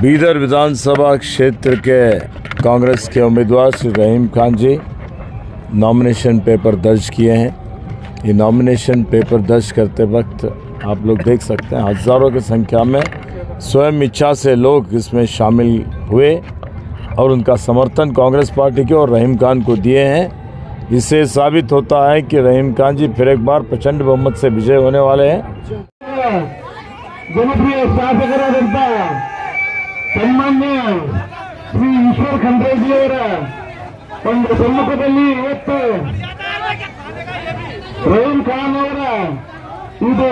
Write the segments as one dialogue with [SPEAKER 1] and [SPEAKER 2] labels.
[SPEAKER 1] बीदर विधानसभा क्षेत्र के कांग्रेस के उम्मीदवार श्री रहीम खान जी नॉमिनेशन पेपर दर्ज किए हैं। ये नॉमिनेशन पेपर दर्ज करते वक्त आप लोग देख सकते हैं, हज़ारों की संख्या में स्वयं इच्छा से लोग इसमें शामिल हुए और उनका समर्थन कांग्रेस पार्टी के और रहीम खान को दिए हैं। इससे साबित होता है कि रहीम खान जी फिर एक बार प्रचंड बहुमत से विजय होने वाले हैं।
[SPEAKER 2] जनप्रिय ಸನ್ಮಾನ್ಯ ಶ್ರೀ ಈಶ್ವರ್ ಖಂಡ್ರೇಜಿಯವರ ಒಂದು ಸಮ್ಮುಖದಲ್ಲಿ ಇವತ್ತು ರಹೀಂ ಖಾನ್ ಅವರ ಇದು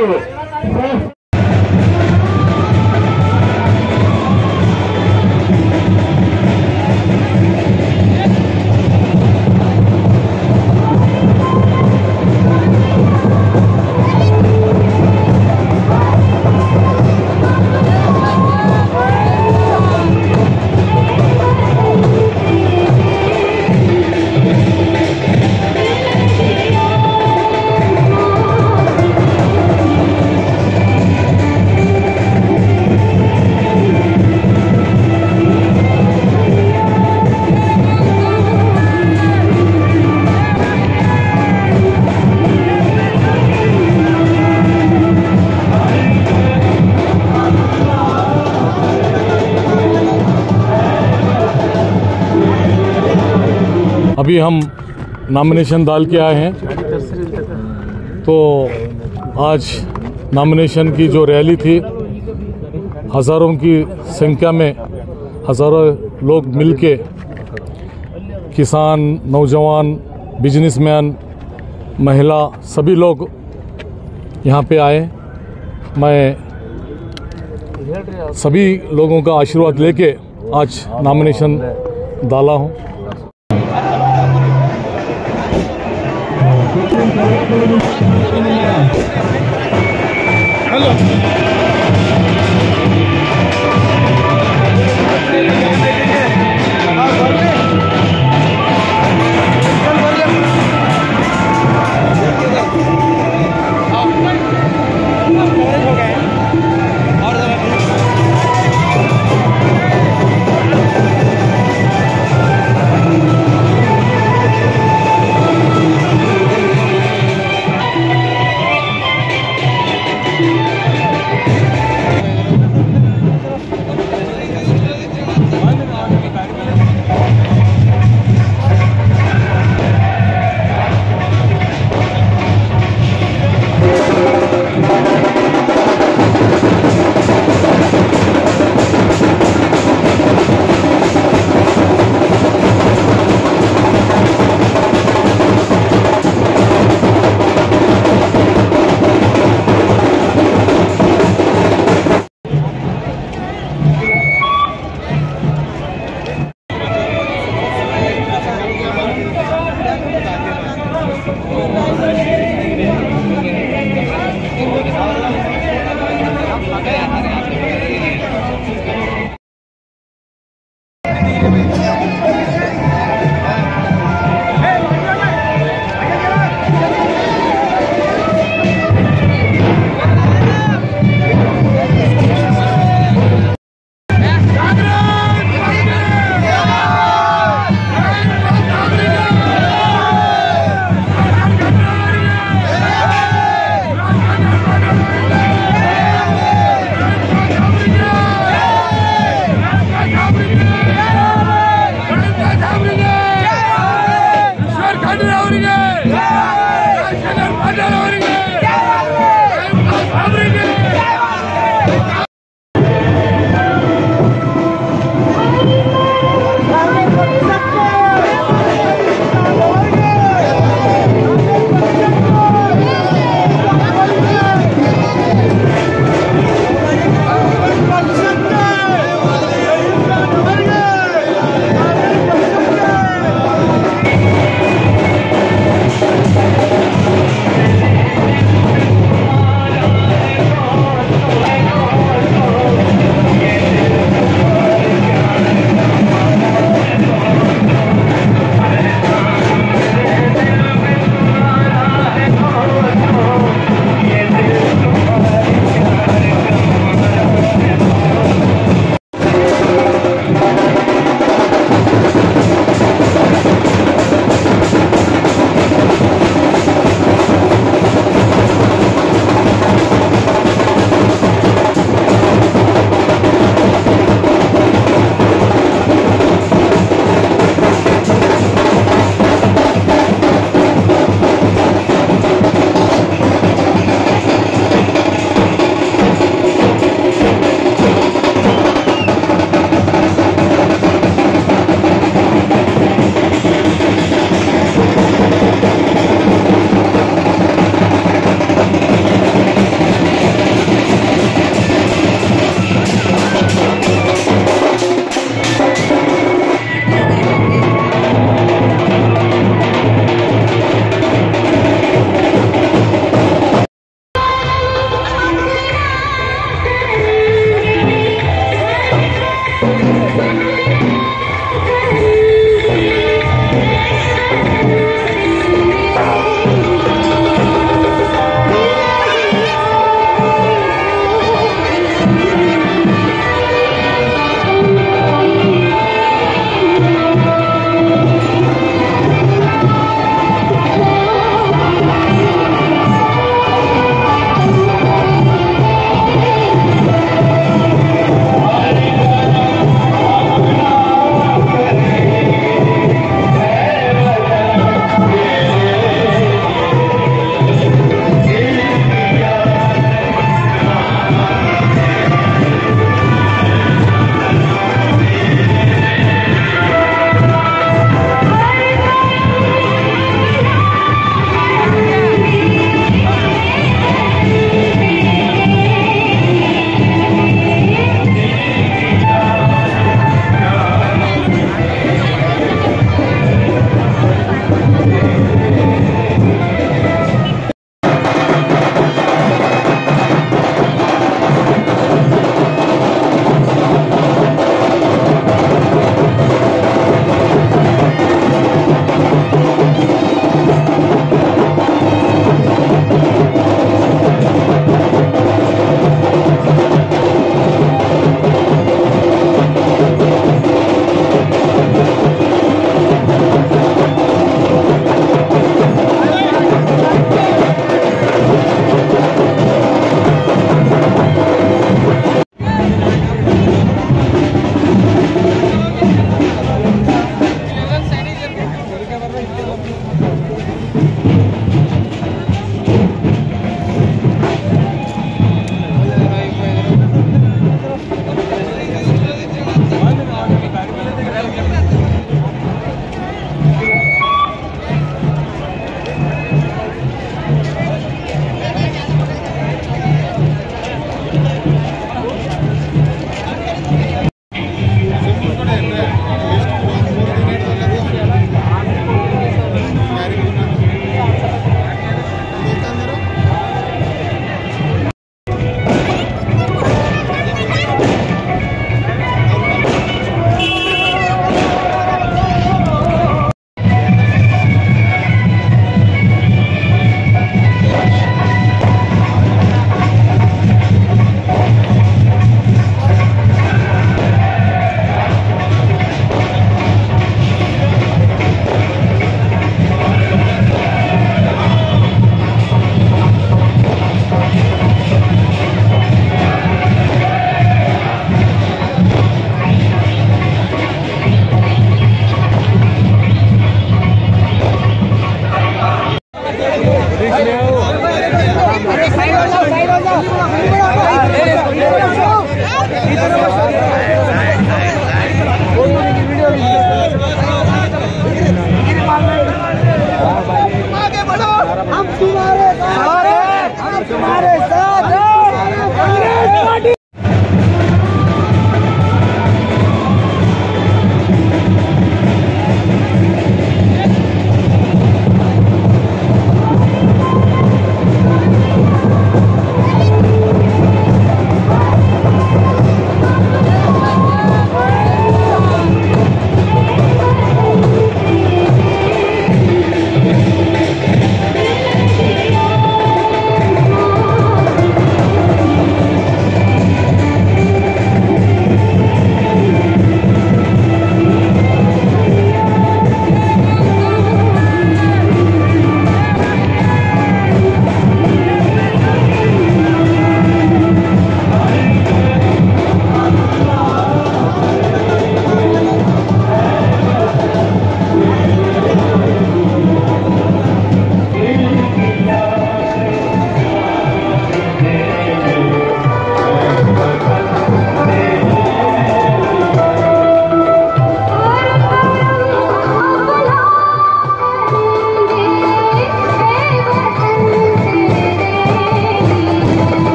[SPEAKER 3] भी हम नामिनेशन डाल के आए हैं। तो आज नामिनेशन की जो रैली थी, हज़ारों की संख्या में हज़ारों लोग मिलके किसान, नौजवान बिजनेसमैन महिला, सभी लोग यहाँ पे आए। मैं सभी लोगों का आशीर्वाद लेके आज नामिनेशन डाला हूँ।
[SPEAKER 2] Welcome. ¡Libra,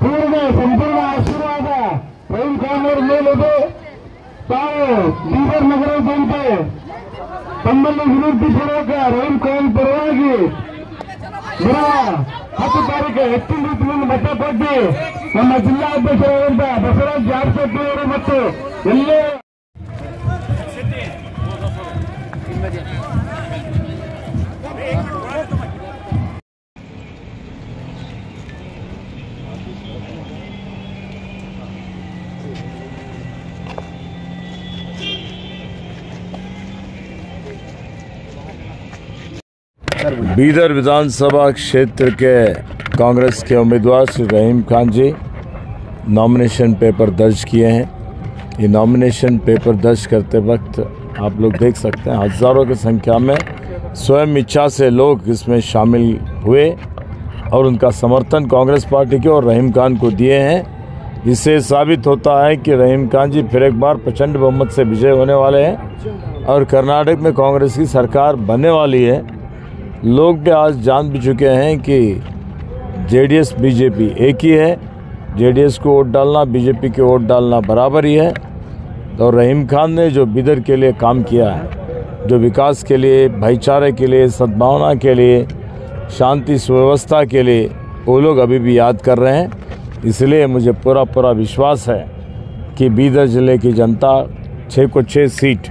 [SPEAKER 2] ಪೂರ್ಣ ಸಂಪೂರ್ಣ ಆಶೀರ್ವಾದ. ಪ್ರೇಮ್ ಅವರ ಮೇಲಿದೆ. ತಾವು ಬೀದರ್ ನಗರ ಜನತೆ ವಿರುದ್ಧಿ ಪೂರ್ವಕ ರೈಲ್ ಖಾನ್ ಪರವಾಗಿ ಹತ್ತು ತಾರೀಕು ಹೆಚ್ಚಿನ ರೀತಿಯಲ್ಲಿ ಮತ ಕೊಟ್ಟು ನಮ್ಮ ಜಿಲ್ಲಾ ಅಧ್ಯಕ್ಷರಾದಂತ ಬಸವರಾಜ್ ಜಾರ್ಶೆಟ್ಟಿ ಮತ್ತು ಎಲ್ಲೇ
[SPEAKER 1] बीदर विधानसभा क्षेत्र के कांग्रेस के उम्मीदवार श्री रहीम खान जी नॉमिनेशन पेपर दर्ज किए हैं। ये नॉमिनेशन पेपर दर्ज करते वक्त आप लोग देख सकते हैं, हज़ारों की संख्या में स्वयं इच्छा से लोग इसमें शामिल हुए और उनका समर्थन कांग्रेस पार्टी के और रहीम खान को दिए हैं। इससे साबित होता है कि रहीम खान जी फिर एक बार प्रचंड बहुमत से विजय होने वाले हैं और कर्नाटक में कांग्रेस की सरकार बनने वाली है। लोग भी आज जान भी चुके हैं कि जेडीएस, बीजेपी एक ही है। जेडीएस को वोट डालना, बीजेपी के वोट डालना बराबर ही है। और रहीम खान ने जो बिदर के लिए काम किया है, जो विकास के लिए, भाईचारे के लिए, सद्भावना के लिए, शांति, सुव्यवस्था के लिए, वो लोग अभी भी याद कर रहे हैं। इसलिए मुझे पूरा पूरा विश्वास है कि बीदर ज़िले की जनता छः को छः सीट,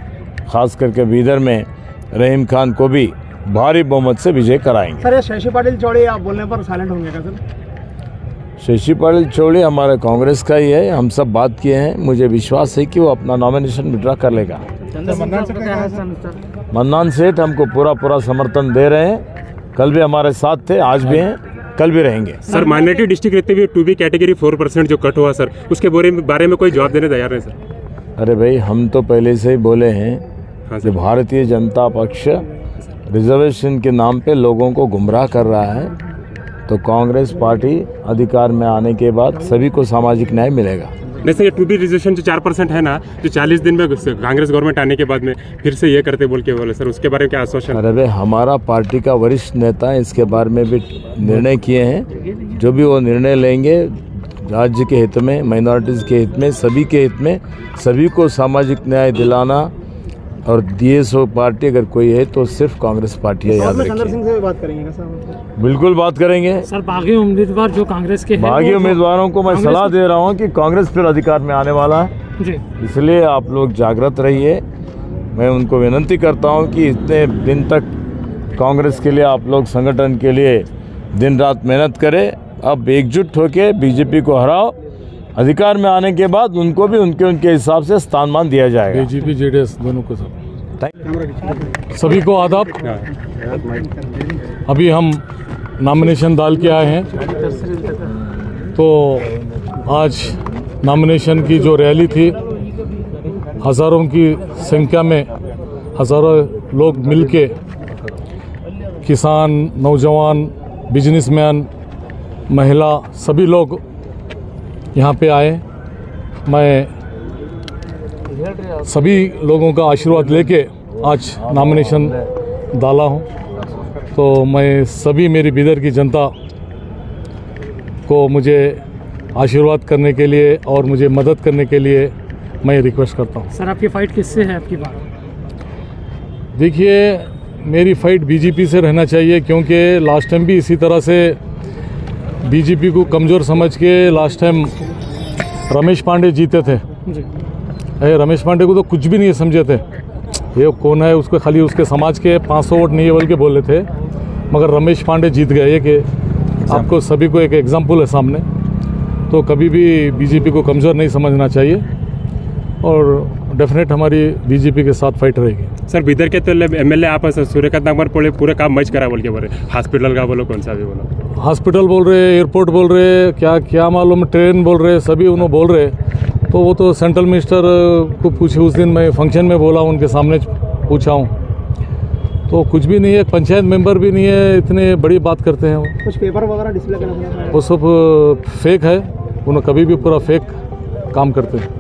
[SPEAKER 1] खास करके बीदर में रहीम खान को भी भारी बहुमत से विजय कराएँगे।
[SPEAKER 4] सर शशि पाटिल चौड़े आप बोलने पर साइलेंट होंगे क्या सर?
[SPEAKER 1] शशि पाटिल चौड़ी हमारे कांग्रेस का ही है हम सब बात किए हैं। मुझे विश्वास है कि वो अपना नॉमिनेशन विड्रा कर लेगा। मन्नान सेठ हमको पूरा पूरा समर्थन दे रहे हैं। कल भी हमारे साथ थे आज भी हैं कल भी रहेंगे।
[SPEAKER 4] सर माइनॉरिटी डिस्ट्रिक्ट रहते हुए two B category four percent जो कट हुआ सर उसके बारे में बारे में कोई जवाब देने तैयार नहीं सर।
[SPEAKER 1] अरे भाई हम तो पहले से ही बोले हैं
[SPEAKER 4] हाँ
[SPEAKER 1] कि भारतीय जनता पक्ष रिजर्वेशन के नाम पे लोगों को गुमराह कर रहा है तो कांग्रेस पार्टी अधिकार में आने के बाद सभी को सामाजिक न्याय मिलेगा।
[SPEAKER 4] नहीं सर ये टू बी रिजर्वेशन जो चार परसेंट है ना जो चालीस दिन में कांग्रेस गवर्नमेंट आने के बाद में फिर से ये करते बोल के बोले सर उसके बारे में क्या आश्वासन?
[SPEAKER 1] अरे भाई हमारा पार्टी का वरिष्ठ नेता इसके बारे में भी निर्णय किए हैं। जो भी वो निर्णय लेंगे राज्य के हित में माइनॉरिटीज़ के हित में सभी के हित में सभी को सामाजिक न्याय दिलाना और दिए सो पार्टी अगर कोई है तो सिर्फ़ कांग्रेस पार्टी है याद रखिए।
[SPEAKER 5] सिंह से बात करेंगे सर?
[SPEAKER 1] बिल्कुल बात करेंगे।
[SPEAKER 6] सर बागी उम्मीदवार जो कांग्रेस के
[SPEAKER 1] बागी उम्मीदवारों को मैं सलाह दे रहा हूँ कि कांग्रेस फिर अधिकार में आने वाला है। इसलिए आप लोग जागृत रहिए। मैं उनको विनंती करता हूँ कि इतने दिन तक कांग्रेस के लिए आप लोग संगठन के लिए दिन रात मेहनत करें। अब एकजुट होकर बीजेपी को हराओ। अधिकार में आने के बाद उनको भी उनके उनके हिसाब से स्थानमान दिया जाएगा।
[SPEAKER 3] बीजेपी जेडीएस दोनों को सब सभी को आदाब। अभी हम नॉमिनेशन डाल के आए हैं। तो आज नॉमिनेशन की जो रैली थी हज़ारों की संख्या में हज़ारों लोग मिलके किसान नौजवान बिजनेसमैन महिला सभी लोग यहाँ पे आए। मैं सभी लोगों का आशीर्वाद लेके आज नामिनेशन डाला हूँ। तो मैं सभी मेरी बिदर की जनता को मुझे आशीर्वाद करने के लिए और मुझे मदद करने के लिए मैं रिक्वेस्ट करता हूँ।
[SPEAKER 6] सर आपकी फाइट किससे है आपकी बात?
[SPEAKER 3] देखिए मेरी फाइट बीजेपी से रहना चाहिए क्योंकि लास्ट टाइम भी इसी तरह से बीजेपी को कमज़ोर समझ के लास्ट टाइम रमेश पांडे जीते थे। अरे रमेश पांडे को तो कुछ भी नहीं समझे थे। ये कौन है? उसको खाली उसके समाज के 500 वोट नहीं है बोल के बोले थे। मगर रमेश पांडे जीत गए। ये कि आपको सभी को एक एग्ज़ाम्पल है सामने। तो कभी भी बीजेपी को कमज़ोर नहीं समझना चाहिए। और डेफिनेट हमारी बीजेपी के साथ फाइट रहेगी।
[SPEAKER 4] सर बिदर के तो एम एल ए आप सर सूर्यकांत नागवर पूरे पूरे काम मच करा बोल के बोले। हॉस्पिटल का बोलो कौन सा भी बोलो।
[SPEAKER 3] हॉस्पिटल बोल रहे एयरपोर्ट बोल रहे क्या क्या मालूम ट्रेन बोल रहे सभी उन्होंने बोल रहे। तो वो तो सेंट्रल मिनिस्टर को पूछे उस दिन मैं फ़ंक्शन में बोला उनके सामने पूछा हूँ। तो कुछ भी नहीं है पंचायत मेंबर भी नहीं है इतने बड़ी बात करते हैं वो।
[SPEAKER 5] कुछ पेपर वगैरह डिस्प्ले करना
[SPEAKER 3] वो सब फेक है उन्होंने कभी भी पूरा फेक काम करते हैं।